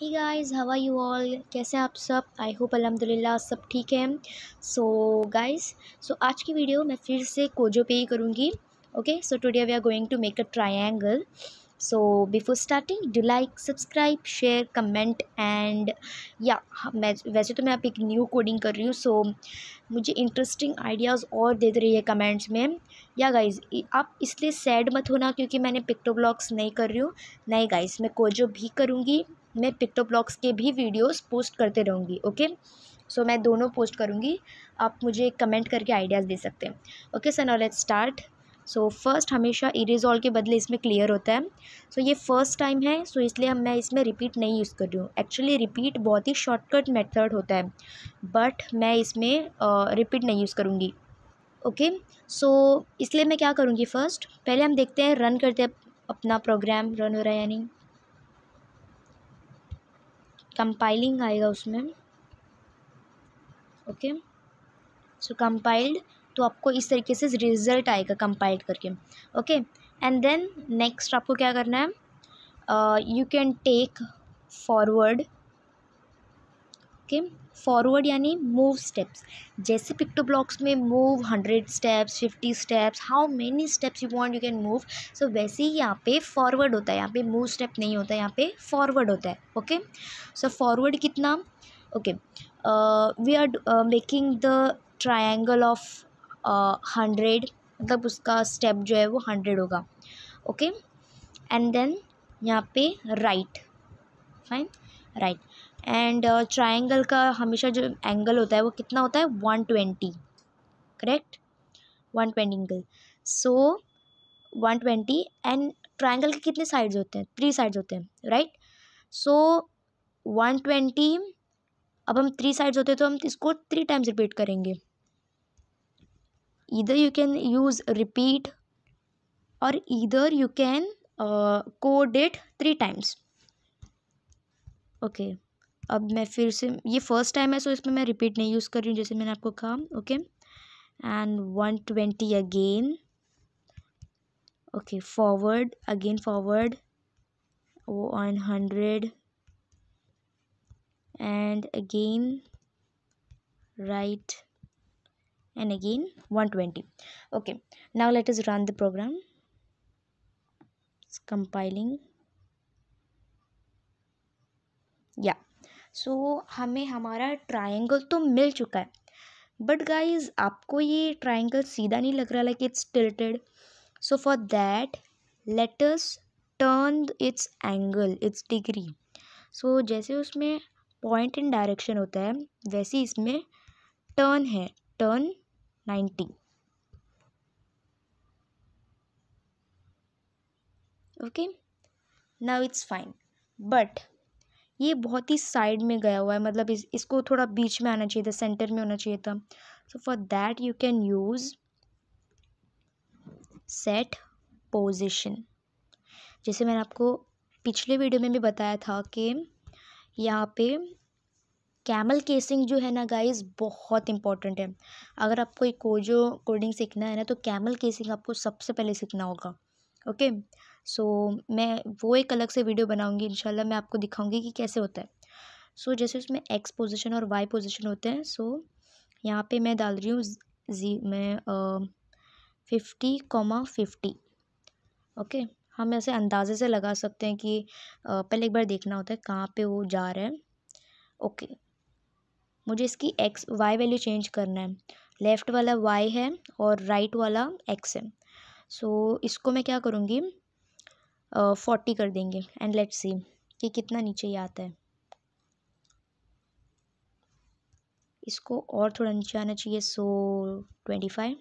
Hey how are you all कैसे आप सब? आई होप अलहमदिल्ला सब ठीक है। सो गाइस सो आज की वीडियो मैं फिर से कोजो पे ही करूँगी। Okay so today we are going to make a triangle so before starting do like subscribe share comment and या मैं वैसे तो मैं आप एक न्यू कोडिंग कर रही हूँ सो so, मुझे इंटरेस्टिंग आइडियाज़ और दे रही है कमेंट्स में। या गाइज़ आप इसलिए सैड मत होना क्योंकि मैंने पिक्टो ब्लॉग्स नहीं कर रही हूँ। नहीं गाइज़ मैं कोजो भी करूँगी। मैं पिक्टो ब्लॉग्स के भी वीडियोस पोस्ट करते रहूँगी ओके सो मैं दोनों पोस्ट करूँगी। आप मुझे कमेंट करके आइडियाज़ दे सकते हैं। Okay sir now let's start so first हमेशा इरेजॉल के बदले इसमें क्लियर होता है। सो so, ये फ़र्स्ट टाइम है सो so इसलिए मैं इसमें रिपीट नहीं यूज़ कर रही हूँ। एक्चुअली रिपीट बहुत ही शॉर्टकट मेथड होता है। बट मैं इसमें रिपीट uh, नहीं यूज़ करूँगी। ओके सो इसलिए मैं क्या करूँगी फ़र्स्ट पहले हम देखते हैं रन करते हैं अपना प्रोग्राम रन हो रहा है या नहीं। कंपाइलिंग आएगा उसमें। ओके सो कंपाइल्ड तो आपको इस तरीके से रिज़ल्ट आएगा कंपाइल्ड करके। ओके एंड देन नेक्स्ट आपको क्या करना है? You can take forward okay forward यानी मूव स्टेप्स जैसे पिक्टो ब्लॉक्स में move hundred steps fifty steps how many steps you want you can move so वैसे ही यहाँ पे फॉरवर्ड होता है. यहाँ पे मूव स्टेप नहीं होता है, यहाँ पे फॉरवर्ड होता है. ओके सो फॉरवर्ड कितना? Okay we are making the triangle of hundred मतलब उसका स्टेप जो है वो हंड्रेड होगा. ओके एंड देन यहाँ पे right fine right and triangle का हमेशा जो एंगल होता है वो कितना होता है? One twenty correct one twenty angle so one twenty and triangle के कितने साइड्स होते हैं? थ्री साइड्स होते हैं राइट सो वन ट्वेंटी अब हम थ्री साइड्स होते हैं तो हम इसको थ्री टाइम्स रिपीट करेंगे। इधर यू कैन यूज़ रिपीट और इधर you can code it three times okay अब मैं फिर से, ये फ़र्स्ट टाइम है सो इसमें मैं रिपीट नहीं यूज़ कर रही हूँ, जैसे मैंने आपको कहा okay and one twenty again okay forward again forward one hundred and again right and again 120 okay, now let us run the program. It's compiling. या सो so, हमें हमारा ट्राइंगल तो मिल चुका है। बट गाइज़ आपको ये ट्राइंगल सीधा नहीं लग रहा like it's tilted so for that let's turn its angle its degree so जैसे उसमें पॉइंट इन डायरेक्शन होता है वैसे इसमें टर्न है turn ninety okay now it's fine but ये बहुत ही साइड में गया हुआ है मतलब इस, इसको थोड़ा बीच में आना चाहिए था, सेंटर में होना चाहिए था। So for that you can use set position जैसे मैंने आपको पिछले वीडियो में भी बताया था कि यहाँ पे कैमल केसिंग जो है ना गाइस बहुत इंपॉर्टेंट है। अगर आपको एक कोजो कोडिंग सीखना है ना तो कैमल केसिंग आपको सबसे पहले सीखना होगा ओके सो मैं वो एक अलग से वीडियो बनाऊँगी इंशाल्लाह मैं आपको दिखाऊँगी कि कैसे होता है। सो जैसे उसमें एक्स पोजीशन और वाई पोजीशन होते हैं सो यहाँ पे मैं डाल रही हूँ जी मैं फिफ्टी कॉमा फिफ्टी ओके? हम ऐसे अंदाजे से लगा सकते हैं कि पहले एक बार देखना होता है कहाँ पे वो जा रहा है ओके? मुझे इसकी एक्स वाई वैल्यू चेंज करना है। लेफ़्ट वाला वाई है और राइट वाला एक्स है। सो so, इसको मैं क्या करूँगी फोर्टी कर देंगे एंड लेट्स सी कि कितना नीचे ये आता है। इसको और थोड़ा नीचे आना चाहिए सो ट्वेंटी फाइव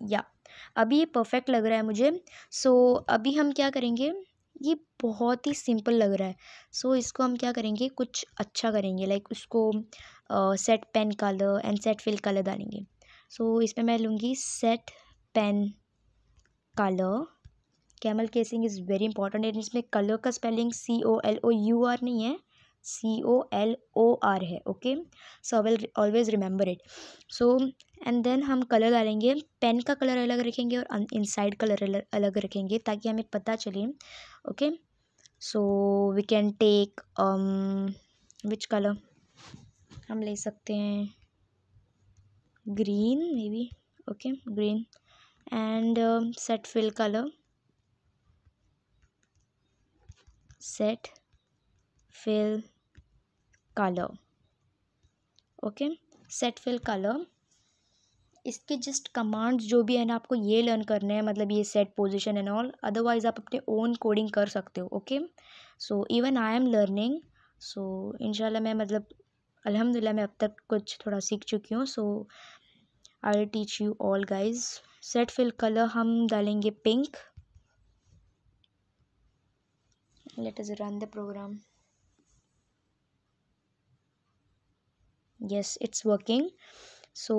या अभी ये परफेक्ट लग रहा है मुझे। सो so, अभी हम क्या करेंगे ये बहुत ही सिंपल लग रहा है। सो so, इसको हम क्या करेंगे कुछ अच्छा करेंगे लाइक उसको set pen colour and set fill colour डालेंगे। सो इसमें मैं लूँगी set pen colour camel casing is very important and इसमें कलर का spelling C O L O U R नहीं है. C O L O R है okay so will always remember it so and then हम colour डालेंगे. Pen का colour अलग रखेंगे और इनसाइड कलर अलग रखेंगे ताकि हमें पता चले okay so we can take which colour हम ले सकते हैं? Green maybe. Okay green. And um, set fill color. Set fill color. Okay set fill colour इसके जस्ट कमांड्स जो भी है ना आपको ये लर्न करने हैं मतलब ये set position and all otherwise आप अपने ओन कोडिंग कर सकते हो okay so even I am learning so इनशाला मैं मतलब अल्हम्दुलिल्लाह मैं अब तक कुछ थोड़ा सीख चुकी हूँ। So I teach you all guys set fill colour हम डालेंगे pink let's run the program yes it's working so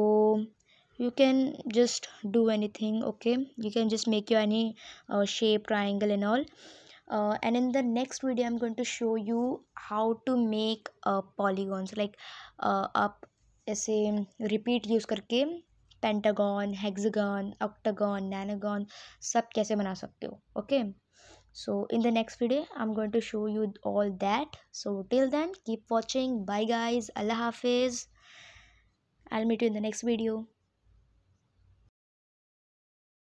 you can just do anything okay you can just make you any shape triangle and all and in the next video I am going to show you how to make a polygons like आप ऐसे repeat use करके pentagon hexagon octagon nonagon सब कैसे बना सकते हो okay so in the next video I am going to show you all that so till then keep watching bye guys अल्लाह हाफिज़ I meet you in the next video